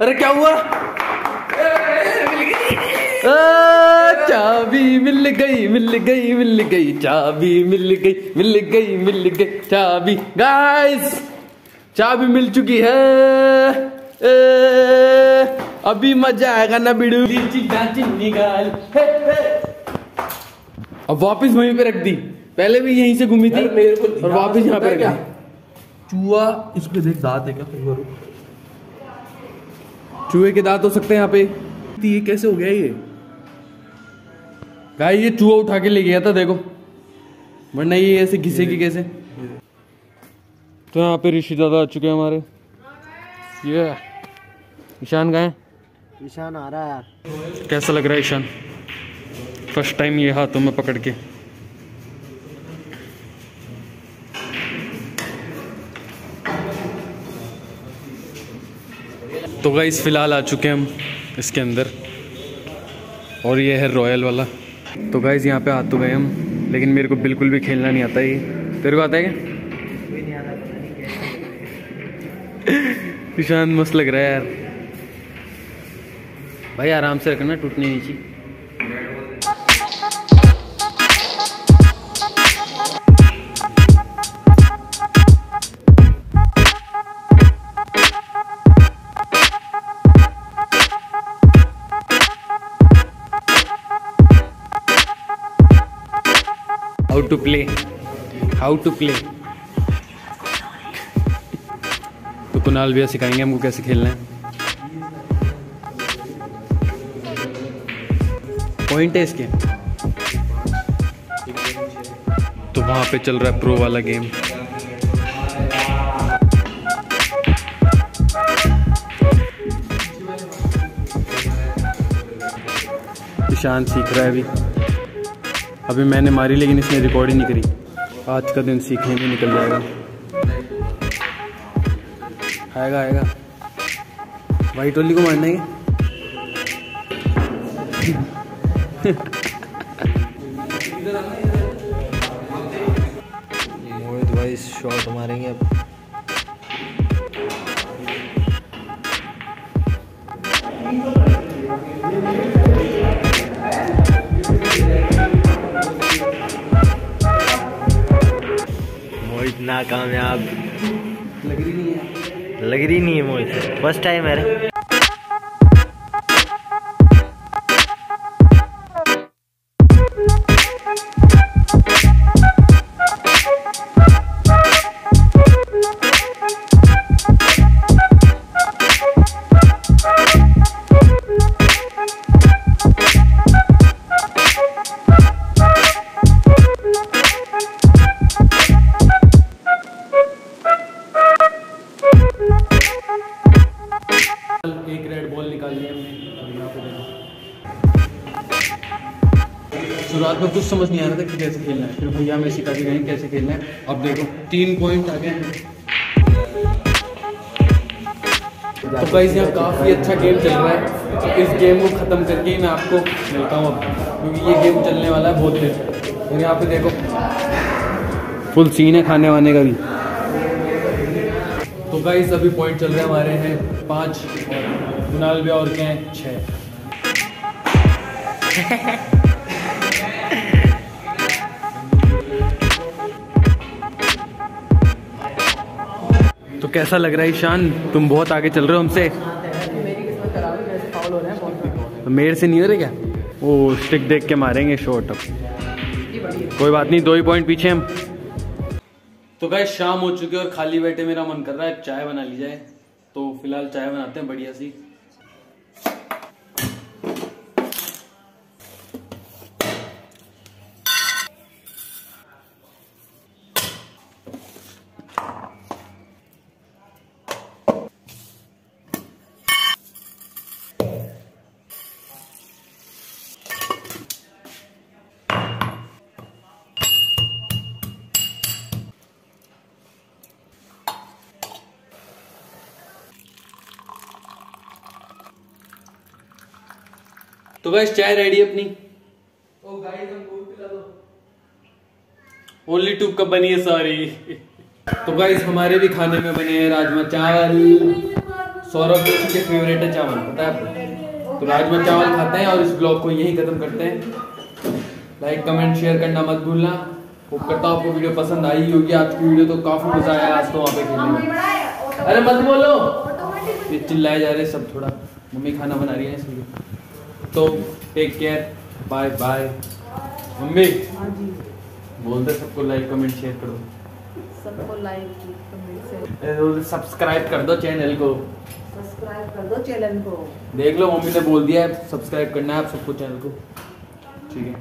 अरे क्या हुआ? आ, चाबी मिल गई मिल गई मिल गई चाबी मिल गई मिल गई मिल गई चाबी। गाइस चाबी मिल चुकी है। ए, अभी मज़ा आएगा ना बिड़ू निकाल। हे, हे। अब वापस वहीं पे रख दी। पहले भी यहीं से घूमी थी मेरे को और वापस यहाँ पे रख क्या? दी। चूहा इसके देख दांत है क्या? चूहे के दांत हो सकते हैं यहाँ पे। ये कैसे हो गया ये? गाय ये चूहा उठा के ले गया था देखो। वरना ये ऐसे घिसेगी कैसे? तो यहाँ पे ऋषि दादा आ चुके हैं हमारे। ये ईशान गए ईशान आ रहा है यार। कैसा लग रहा है ईशान? फ़र्स्ट टाइम ये हाथों में पकड़ के। तो गाइस फ़िलहाल आ चुके हैं हम इसके अंदर। और ये है रॉयल वाला। तो गाइज़ यहाँ पे आ तो गए हम, लेकिन मेरे को बिल्कुल भी खेलना नहीं आता ये। तेरे को आता है क्या? मस्त लग रहा है यार। भाई, आराम से रखना, टूटने नीचे how to play how to play तो कुणाल भैया सिखाएँगे हमको कैसे खेलना है? पॉइंट है इसके। तो वहाँ पे चल रहा है प्रो वाला गेम ईशान सीख रहा है अभी। अभी मैंने मारी, लेकिन इसने रिकॉर्ड ही नहीं करी। आज का दिन सीखने में निकल जाएगा। आएगा आएगा। वाइट टोली को मारना है मोहित भाई शॉट मारेंगे अब। नाकामयाब लग रही नहीं है। लग रही नहीं है मोहित फ़र्स्ट टाइम है शुरुआत में कुछ समझ नहीं आ रहा था कि कैसे खेलना है। फिर भैया हमें सिखा के गए कैसे खेलना है। अब देखो, तीन पॉइंट आ गए हैं। तो गाइस यहाँ काफ़ी अच्छा गेम चल रहा है। तो इस गेम को ख़त्म करके ही मैं आपको मिलता हूँ अब, क्योंकि ये गेम चलने वाला है बहुत देर और यहाँ पे देखो फुल सीन है खाने वाने का भी। तो गाइस अभी पॉइंट चल रहे हैं हमारे हैं पाँच, और कुणाल भी और क्या हैं? छः कैसा लग रहा है ईशान? तुम बहुत आगे चल रहे हो हमसे। मेरे से नहीं हो रहे क्या? वो स्टिक देख के मारेंगे शॉट अब। कोई बात नहीं, दो ही पॉइंट पीछे हम। तो भाई शाम हो चुकी है और खाली बैठे मेरा मन कर रहा है, चाय बना ली जाए। तो फ़िलहाल चाय बनाते हैं, बढ़िया सी। तो गाइस चाय रेडी अपनी। ओ गाइस हम दूध पिला दो। ओनली टू कप बनी है सॉरी। तो गाइस हमारे भी खाने में बने हैं राजमा चावल। सौरभ जोशी के फेवरेट है चावल पता है आपको? तो राजमा चावल खाते हैं और इस ब्लॉग को यहीं खत्म करते हैं। लाइक कमेंट शेयर करना मत भूलना। होप करता हूँ आपको वीडियो पसंद आई होगी। आज की वीडियो तो काफ़ी मज़ा आया आज तो वहाँ पे खेलने में। अरे मत बोलो। ये चिल्लाए जा रहे सब थोड़ा। मम्मी खाना बना रही है इसलिए तो take care bye bye mummy हाँ जी। बोलते सबको लाइक कमेंट शेयर करो। सबको लाइक कमेंट से सब्सक्राइब कर दो चैनल को। सब्सक्राइब कर दो चैनल को। देख लो मम्मी ने बोल दिया है सब्सक्राइब करना है आप सबको चैनल को। ठीक है।